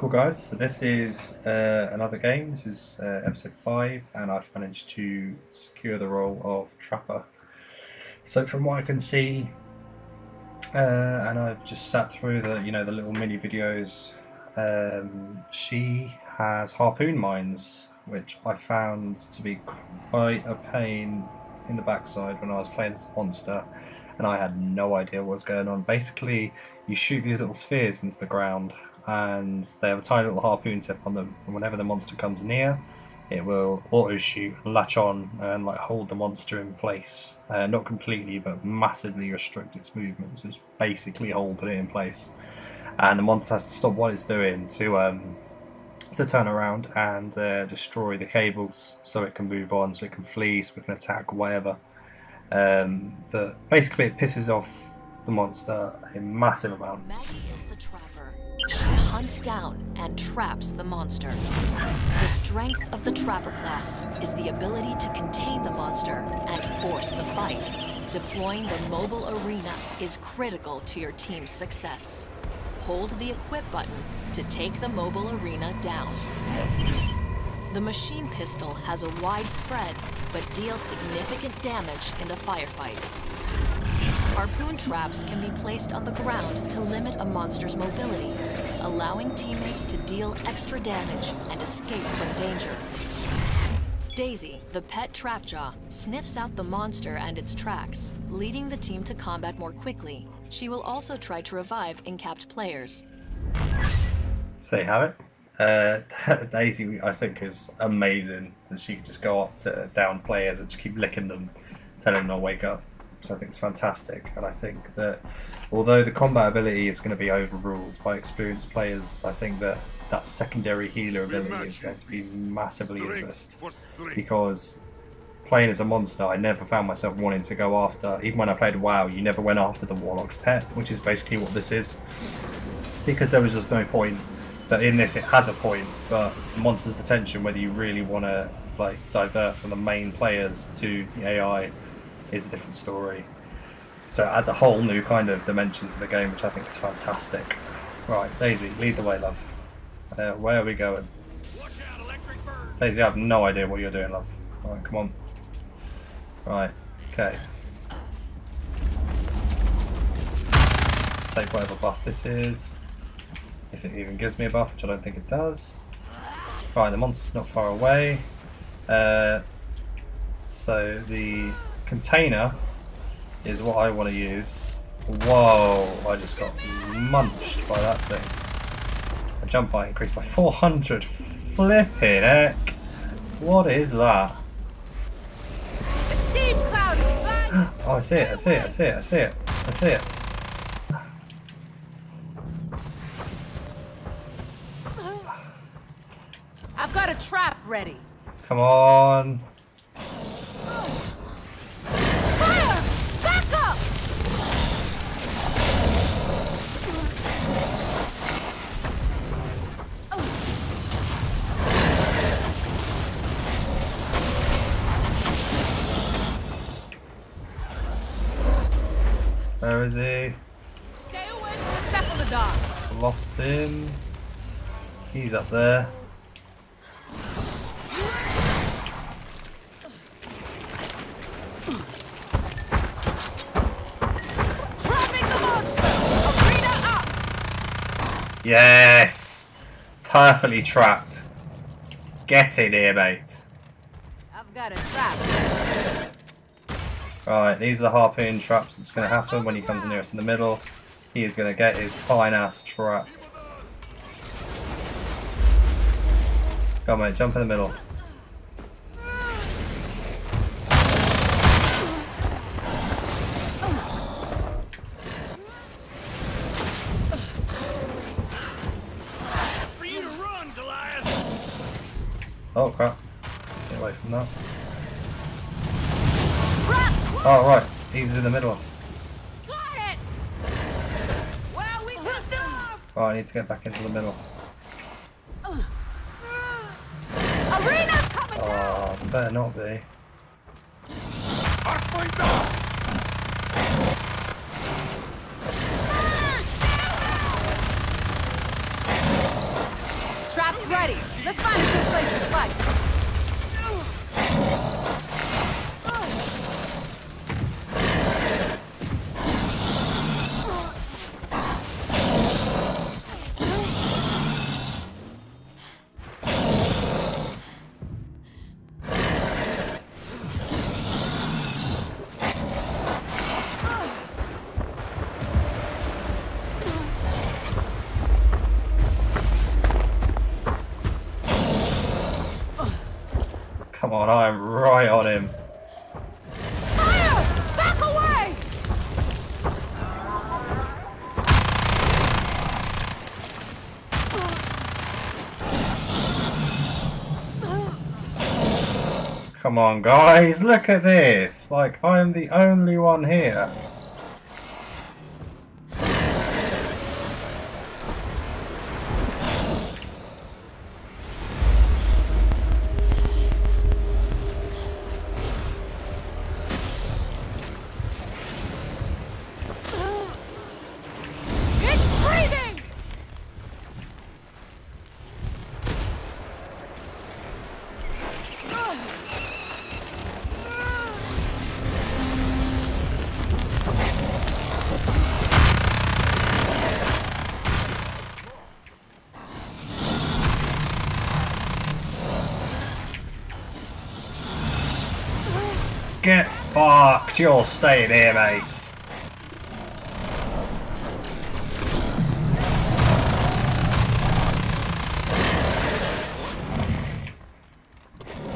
Cool guys, so this is uh, another game, this is uh, episode 5 and I've managed to secure the role of Trapper. So from what I can see, uh, and I've just sat through the you know the little mini videos, um, she has harpoon mines, which I found to be quite a pain in the backside when I was playing this monster and I had no idea what was going on. Basically, you shoot these little spheres into the ground and they have a tiny little harpoon tip on them. And whenever the monster comes near, it will auto shoot and latch on and like hold the monster in place. Uh, not completely, but massively restrict its movements. Just basically holding it in place. And the monster has to stop what it's doing to um, to turn around and uh, destroy the cables so it can move on, so it can flee, so it can attack, whatever. Um, but basically, it pisses off the monster a massive amount. Hunts down and traps the monster. The strength of the trapper class is the ability to contain the monster and force the fight. Deploying the mobile arena is critical to your team's success. Hold the equip button to take the mobile arena down. The machine pistol has a wide spread, but deals significant damage in a firefight. Harpoon traps can be placed on the ground to limit a monster's mobility, allowing teammates to deal extra damage and escape from danger. Daisy, the pet Trapjaw, sniffs out the monster and its tracks, leading the team to combat more quickly. She will also try to revive incapped players. So you have it. Uh, Daisy, I think, is amazing. She can just go up to down players and just keep licking them, telling them to wake up. So I think it's fantastic. And I think that although the combat ability is going to be overruled by experienced players, I think that that secondary healer ability is going to be massively interest because playing as a monster, I never found myself wanting to go after. Even when I played WoW, you never went after the Warlock's pet, which is basically what this is, because there was just no point. But in this, it has a point. But the monster's attention, whether you really want to like divert from the main players to the AI, is a different story. So it adds a whole new kind of dimension to the game, which I think is fantastic. Right, Daisy, lead the way, love. Uh, where are we going? Daisy, I have no idea what you're doing, love. Alright, come on. Right, okay. Let's take whatever buff this is. If it even gives me a buff, which I don't think it does. Right, the monster's not far away. Uh, so the container is what I want to use. Whoa, I just got munched by that thing. My jump height increased by 400. Flipping heck. What is that? The steam cloud is. Oh, I see it, I see it, I see it, I see it, I see it. I've got a trap ready. Come on. Where is he? Stay away from the Cephaladon. Lost him. He's up there. Trapping the monster. Arena up. Yes! Perfectly trapped. Get in here, mate. I've got a trap. Right, these are the harpoon traps that's going to happen when he comes near us in the middle. He is going to get his fine ass trapped. Come on, mate, jump in the middle. For you to run, Goliath! Oh crap. Get away from that. Oh right, he's in the middle. Got it. Well, we pissed off. Oh, I need to get back into the middle. Uh, Arena's coming oh, down. Oh, better not be. Dog! ready. Let's find a good place to fight. Come on, I'm right on him. Come on, guys, look at this. Like, I'm the only one here. Get fucked. You're staying here, mate.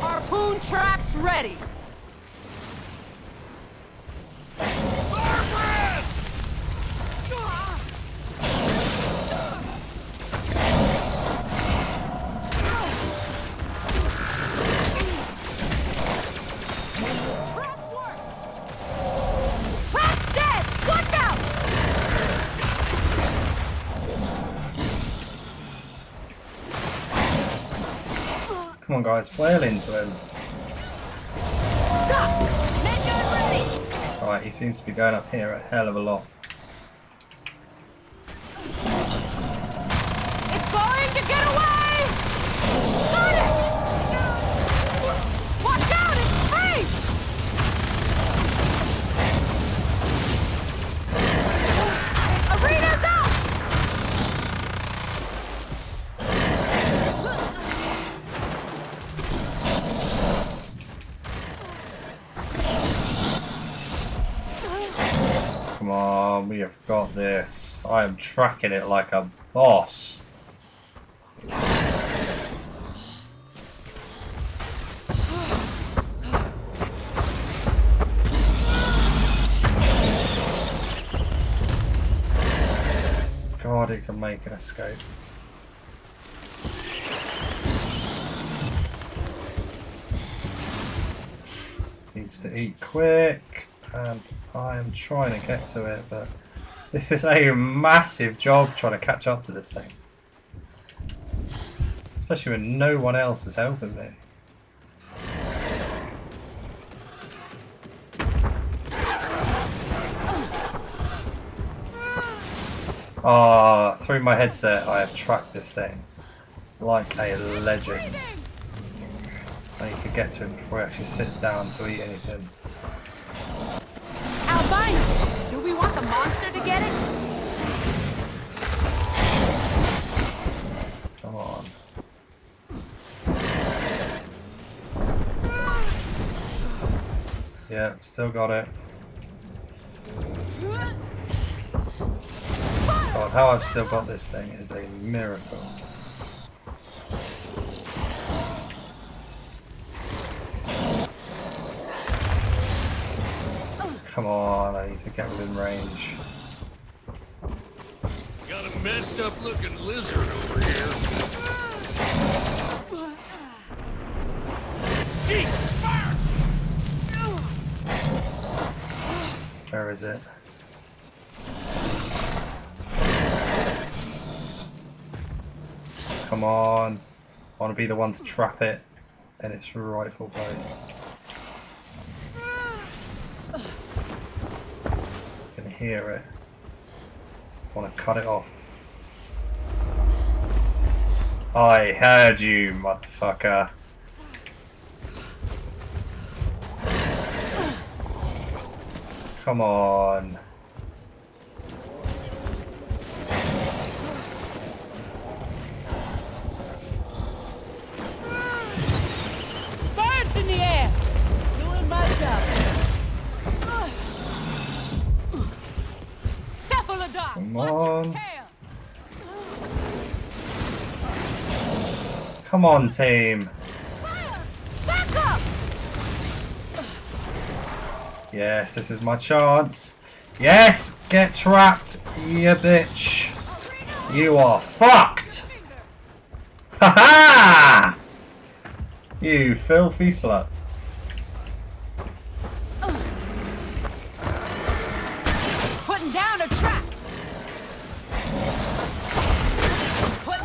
Harpoon traps ready. Come on, guys, flail into him. Stop! Ready. Alright, he seems to be going up here a hell of a lot. It's going to get away! Come on, we have got this. I am tracking it like a boss. God, it can make an escape. Needs to eat quick, and I am trying to get to it, but this is a massive job trying to catch up to this thing. Especially when no one else is helping me. Ah, through my headset, I have tracked this thing like a legend. I need to get to him before he actually sits down to eat anything. Get it? Come on. Yeah, still got it. God, how I've still got this thing is a miracle. Come on, I need to get within range. Got a messed up looking lizard over here. Jesus, fire! Where is it? Come on. I want to be the one to trap it in its rightful place. I can hear it. Want to cut it off. I heard you, motherfucker. Come on. Birds in the air! Doing my job. Cephaladon! Come on. team. Yes, this is my chance. Yes, get trapped, you bitch. You are fucked. Ha ha! You filthy slut.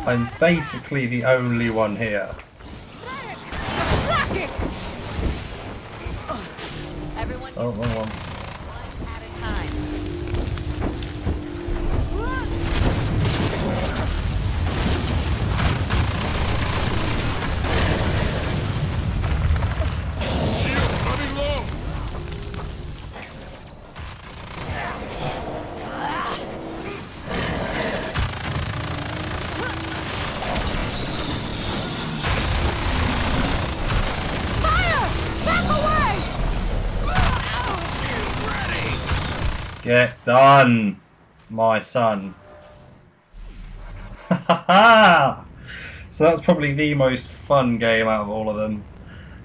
I'm basically the only one here. Oh, wrong one. Get done, my son. So that's probably the most fun game out of all of them.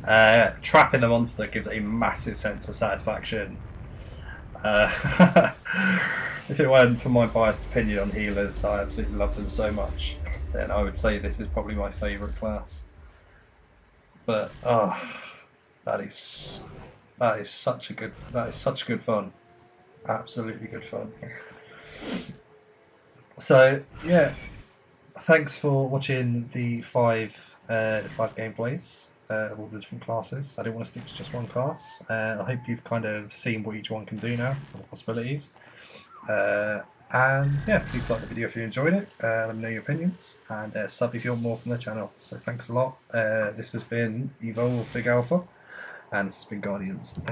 Uh, trapping the monster gives a massive sense of satisfaction. Uh, if it weren't for my biased opinion on healers, I absolutely love them so much, then I would say this is probably my favourite class. But oh, that is that is such a good that is such good fun absolutely good fun. So yeah, thanks for watching the five uh, five gameplays uh, of all the different classes. I didn't want to stick to just one class. Uh, I hope you've kind of seen what each one can do now, the possibilities. Uh, and yeah, please like the video if you enjoyed it. Uh, let me know your opinions and uh, sub if you want more from the channel. So thanks a lot. Uh, this has been Evo Big Alpha, and this has been Guardians. Thank